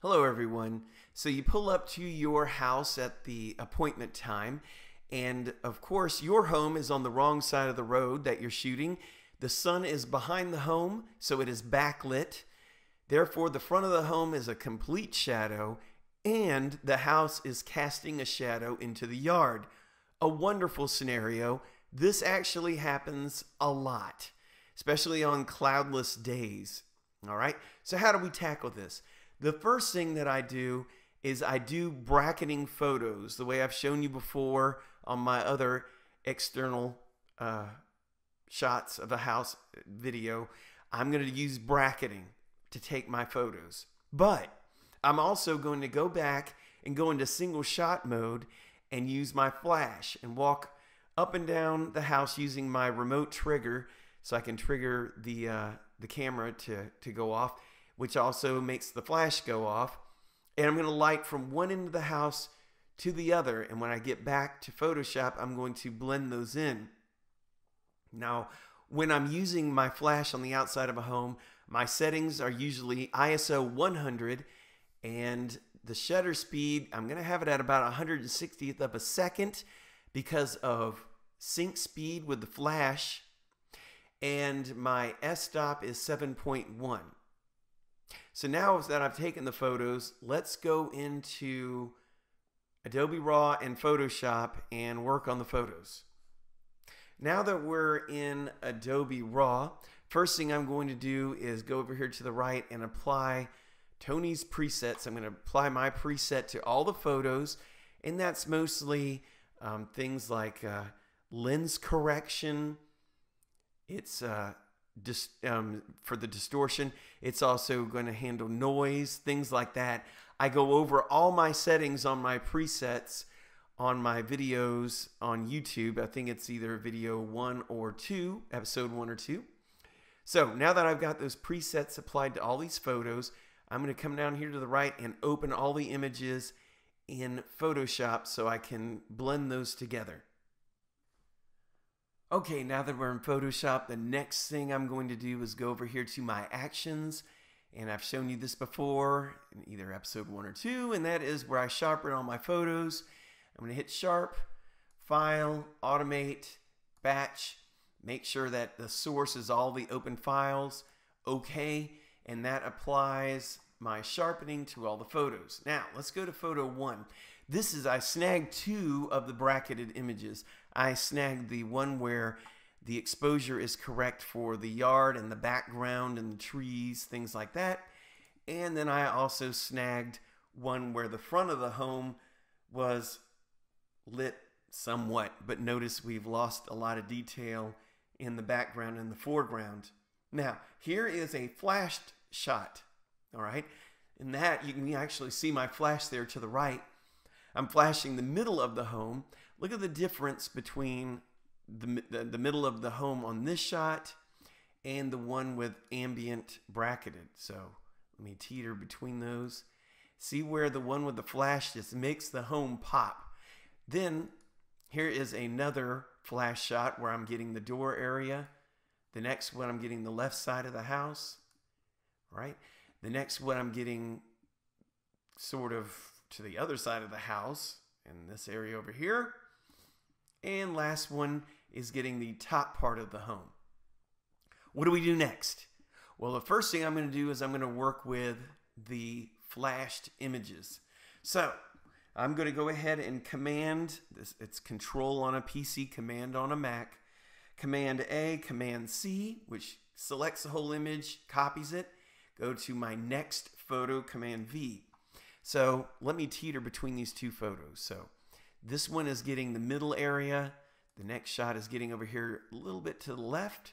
Hello, everyone. So you pull up to your house at the appointment time, and of course, your home is on the wrong side of the road that you're shooting. The sun is behind the home, so it is backlit. Therefore, the front of the home is a complete shadow, and the house is casting a shadow into the yard. A wonderful scenario. This actually happens a lot, especially on cloudless days. All right, so how do we tackle this? The first thing that I do is I do bracketing photos the way I've shown you before on my other external uh, shots of a house video. I'm going to use bracketing to take my photos. But I'm also going to go back and go into single shot mode and use my flash and walk up and down the house using my remote trigger so I can trigger the uh, the camera to, to go off, which also makes the flash go off. And I'm going to light from one end of the house to the other. And when I get back to Photoshop, I'm going to blend those in. Now, when I'm using my flash on the outside of a home, my settings are usually ISO 100 and the shutter speed, I'm going to have it at about 160th of a second because of sync speed with the flash and my f-stop is 7.1. So now that I've taken the photos, let's go into Adobe RAW and Photoshop and work on the photos. Now that we're in Adobe RAW, first thing I'm going to do is go over here to the right and apply Tony's presets. I'm going to apply my preset to all the photos, and that's mostly um, things like uh, lens correction. It's uh, dis- um, for the distortion. It's also going to handle noise, things like that. I go over all my settings on my presets on my videos on YouTube. I think it's either video one or two, episode one or two. So now that I've got those presets applied to all these photos, I'm going to come down here to the right and open all the images in Photoshop so I can blend those together. Okay, now that we're in Photoshop, the next thing I'm going to do is go over here to my actions. And I've shown you this before in either episode one or two, and that is where I sharpen all my photos. I'm going to hit sharp, file, automate, batch, make sure that the source is all the open files, okay, and that applies my sharpening to all the photos. Now, let's go to photo one. This is, I snagged two of the bracketed images. I snagged the one where the exposure is correct for the yard and the background and the trees, things like that. And then I also snagged one where the front of the home was lit somewhat, but notice we've lost a lot of detail in the background and the foreground. Now, here is a flashed shot, all right? In that, you can actually see my flash there to the right. I'm flashing the middle of the home. Look at the difference between the, the, the middle of the home on this shot and the one with ambient bracketed. So let me teeter between those. See where the one with the flash just makes the home pop. Then here is another flash shot where I'm getting the door area. The next one I'm getting the left side of the house, right? The next one I'm getting sort of to the other side of the house in this area over here. And last one is getting the top part of the home. What do we do next? Well, the first thing I'm going to do is I'm going to work with the flashed images. So I'm going to go ahead and command this. It's control on a PC, command on a Mac. Command A, Command C, which selects the whole image, copies it. Go to my next photo, Command V. So let me teeter between these two photos. So this one is getting the middle area. The next shot is getting over here a little bit to the left.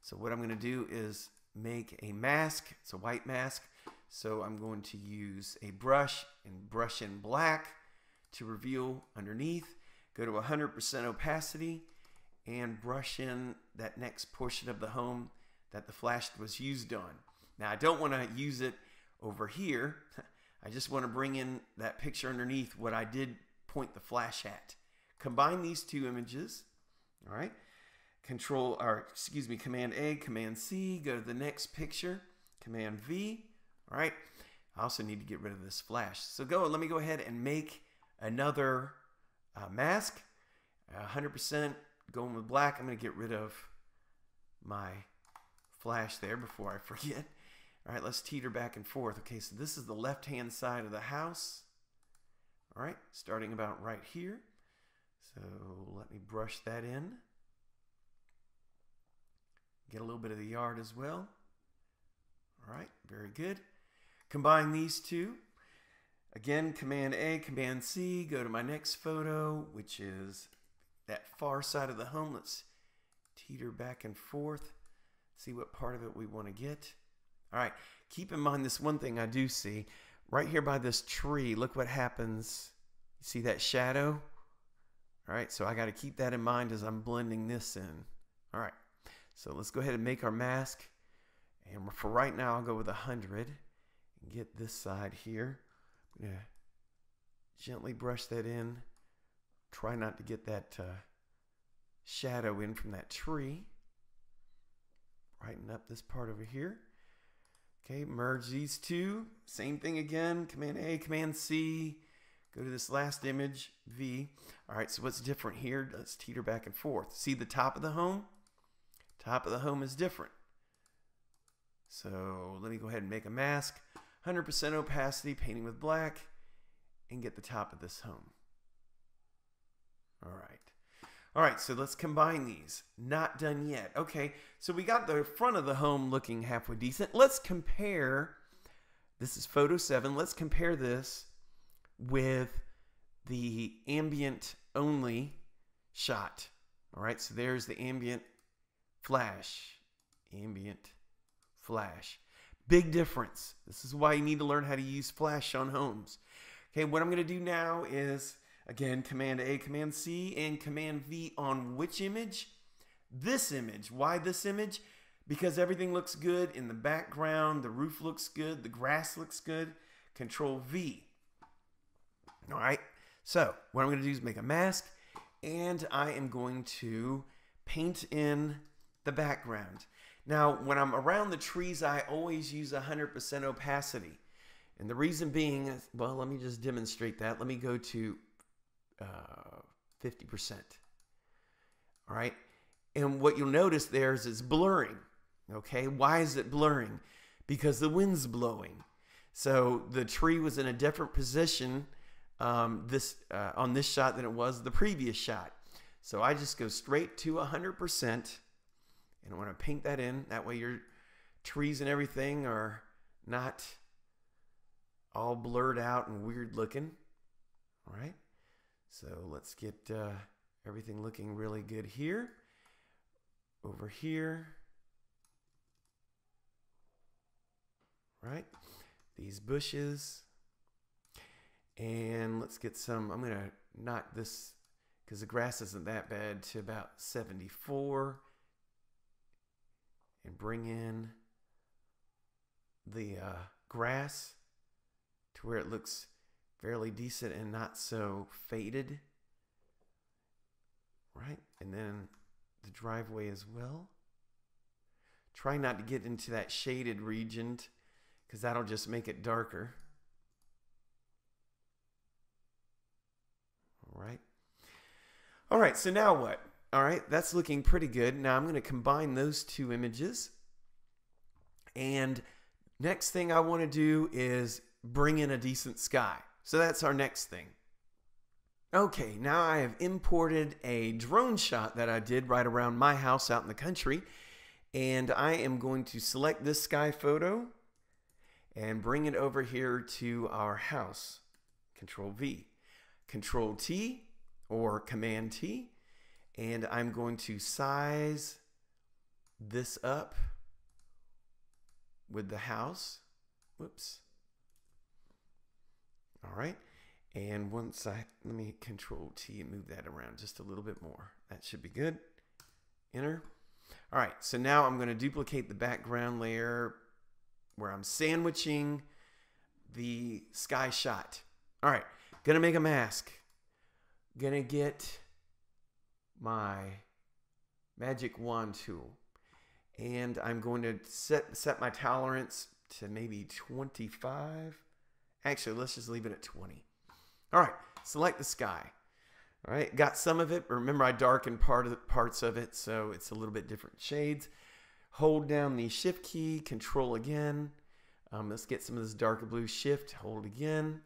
So what I'm going to do is make a mask. It's a white mask. So I'm going to use a brush and brush in black to reveal underneath. Go to 100% opacity and brush in that next portion of the home that the flash was used on. Now I don't want to use it over here. I just want to bring in that picture underneath what I did point the flash at. Combine these two images, all right? Control, or excuse me, Command A, Command C, go to the next picture, Command V, all right? I also need to get rid of this flash. So go, let me go ahead and make another uh, mask. 100% going with black. I'm going to get rid of my flash there before I forget. All right, let's teeter back and forth. Okay, so this is the left-hand side of the house. All right, starting about right here. So let me brush that in. Get a little bit of the yard as well. All right, very good. Combine these two. Again, Command A, Command C, go to my next photo, which is that far side of the home. Let's teeter back and forth, see what part of it we want to get. All right, keep in mind this one thing I do see. Right here by this tree, look what happens. You see that shadow? All right, so I got to keep that in mind as I'm blending this in. All right, so let's go ahead and make our mask. And for right now, I'll go with 100 and get this side here. I'm going to gently brush that in. Try not to get that uh, shadow in from that tree. Brighten up this part over here. Okay, merge these two. Same thing again. Command A, Command C. Go to this last image, V. All right, so what's different here? Let's teeter back and forth. See the top of the home? Top of the home is different. So let me go ahead and make a mask. 100% opacity, painting with black, and get the top of this home. All right. All right, so let's combine these. Not done yet. Okay, so we got the front of the home looking halfway decent. Let's compare, this is photo seven. Let's compare this with the ambient only shot. All right, so there's the ambient flash. Ambient flash. Big difference. This is why you need to learn how to use flash on homes. Okay, what I'm to do now is Again, Command A, Command C, and Command V on which image? This image. Why this image? Because everything looks good in the background, the roof looks good, the grass looks good. Control V. All right, so what I'm going to do is make a mask, and I am going to paint in the background. Now, when I'm around the trees, I always use 100% opacity. And the reason being, well, let me just demonstrate that. Let me go to 50%. All right. And what you'll notice there is it's blurring. Okay. Why is it blurring? Because the wind's blowing. So the tree was in a different position um, this uh, on this shot than it was the previous shot. So I just go straight to 100% and I want to paint that in. That way your trees and everything are not all blurred out and weird looking. All right. So let's get uh, everything looking really good here. Over here. Right? These bushes. And let's get some, I'm going to knock this, because the grass isn't that bad, to about 74. And bring in the uh, grass to where it looks fairly decent and not so faded. Right? And then the driveway as well. Try not to get into that shaded region because that'll just make it darker. All right. All right, so now what? All right, that's looking pretty good. Now I'm going to combine those two images. And next thing I want to do is bring in a decent sky. So that's our next thing. Okay, now I have imported a drone shot that I did right around my house out in the country. And I am going to select this sky photo and bring it over here to our house. Control V. Control T or Command T. And I'm going to size this up with the house. Whoops. All right. And once I, let me control T and move that around just a little bit more. That should be good. Enter. All right. So now I'm going to duplicate the background layer where I'm sandwiching the sky shot. All right. To make a mask. To get my magic wand tool. And I'm going to set, set my tolerance to maybe 25 Actually, let's just leave it at 20. All right, select the sky. All right, got some of it. Remember, I darkened part of the, parts of it, so it's a little bit different shades. Hold down the shift key, control again. Um, let's get some of this darker blue. Shift, hold again.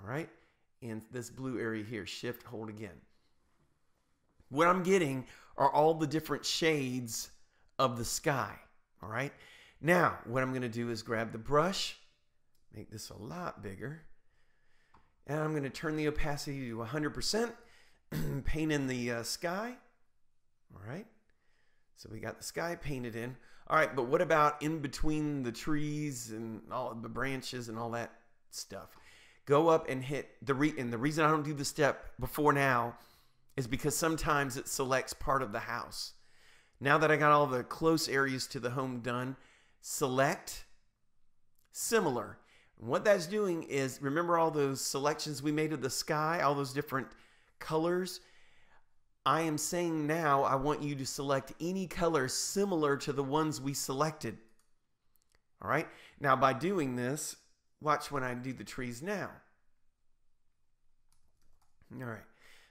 All right, and this blue area here, shift, hold again. What I'm getting are all the different shades of the sky. All right, now what I'm to do is grab the brush, make this a lot bigger, and I'm going to turn the opacity to 100%. paint in the uh, sky. All right. So we got the sky painted in. All right, but what about in between the trees and all the branches and all that stuff? Go up and hit the re and the reason I don't do the step before now is because sometimes it selects part of the house. Now that I got all the close areas to the home done, select similar. What that's doing is remember all those selections we made of the sky, all those different colors. I am saying now I want you to select any color similar to the ones we selected. All right. Now by doing this, watch when I do the trees now. All right.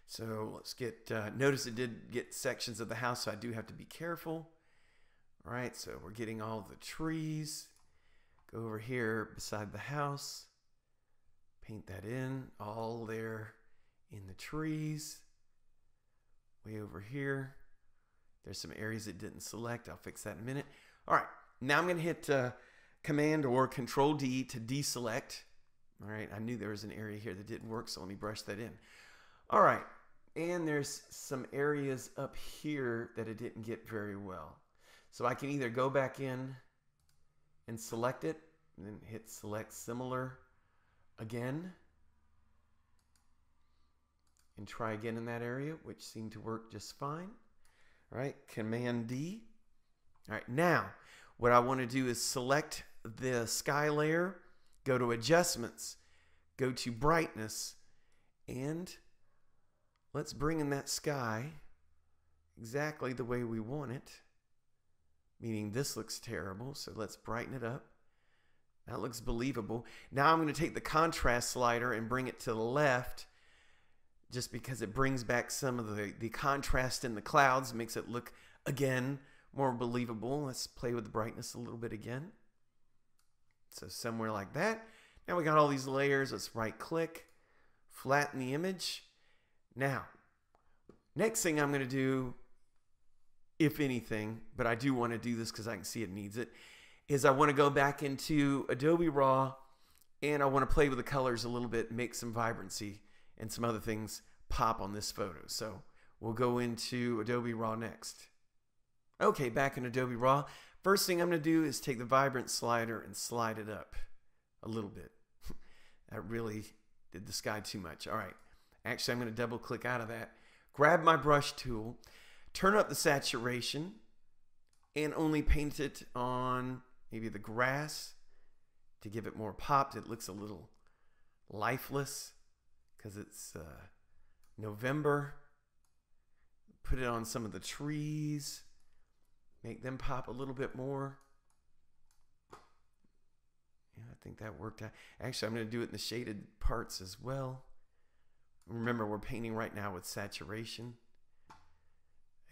So let's get, uh, notice it did get sections of the house, so I do have to be careful. All right. So we're getting all the trees. Go over here beside the house. Paint that in all there in the trees. Way over here. There's some areas it didn't select. I'll fix that in a minute. All right, now I'm going to hit uh, Command or Control D to deselect. All right, I knew there was an area here that didn't work, so let me brush that in. All right, and there's some areas up here that it didn't get very well. So I can either go back in and select it, and then hit Select Similar again and try again in that area, which seemed to work just fine. All right, Command D. All right, now what I want to do is select the sky layer, go to Adjustments, go to Brightness, and let's bring in that sky exactly the way we want it. Meaning this looks terrible, so let's brighten it up. That looks believable. Now I'm going to take the contrast slider and bring it to the left just because it brings back some of the, the contrast in the clouds, makes it look, again, more believable. Let's play with the brightness a little bit again. So somewhere like that. Now we got all these layers. Let's right click, flatten the image. Now, next thing I'm going to do, if anything, but I do want to do this because I can see it needs it, is I want to go back into Adobe Raw and I want to play with the colors a little bit, make some vibrancy and some other things pop on this photo. So we'll go into Adobe Raw next. Okay, back in Adobe Raw. First thing I'm going to do is take the vibrant slider and slide it up a little bit. that really did the sky too much. All right. Actually, I'm going to double click out of that. Grab my brush tool, turn up the saturation, and only paint it on maybe the grass to give it more pop. It looks a little lifeless because it's uh, November. Put it on some of the trees. Make them pop a little bit more. Yeah, I think that worked out. Actually, I'm going to do it in the shaded parts as well. Remember, we're painting right now with saturation.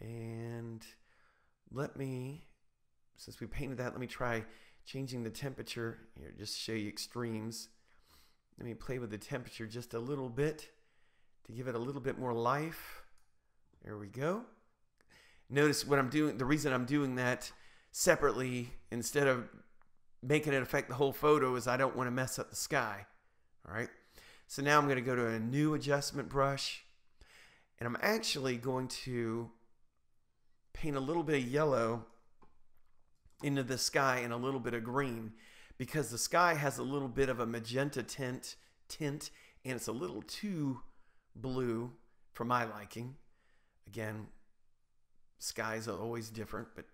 And let me, since we painted that, let me try changing the temperature. Here, just show you extremes. Let me play with the temperature just a little bit to give it a little bit more life. There we go. Notice what I'm doing, the reason I'm doing that separately instead of making it affect the whole photo is I don't want to mess up the sky. All right. So now I'm going to go to a new adjustment brush and I'm actually going to paint a little bit of yellow into the sky and a little bit of green because the sky has a little bit of a magenta tint tint and it's a little too blue for my liking. Again, skies are always different, but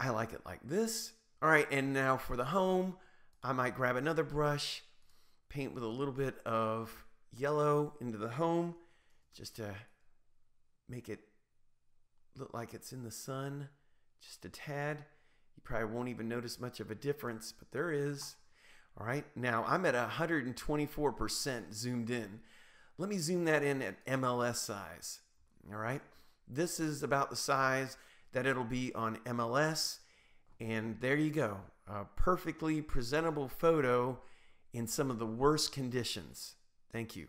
I like it like this. All right, and now for the home, I might grab another brush, paint with a little bit of yellow into the home just to make it look like it's in the sun just a tad. You probably won't even notice much of a difference, but there is. All right, now I'm at 124% zoomed in. Let me zoom that in at MLS size. All right, this is about the size that it'll be on MLS. And there you go, a perfectly presentable photo in some of the worst conditions. Thank you.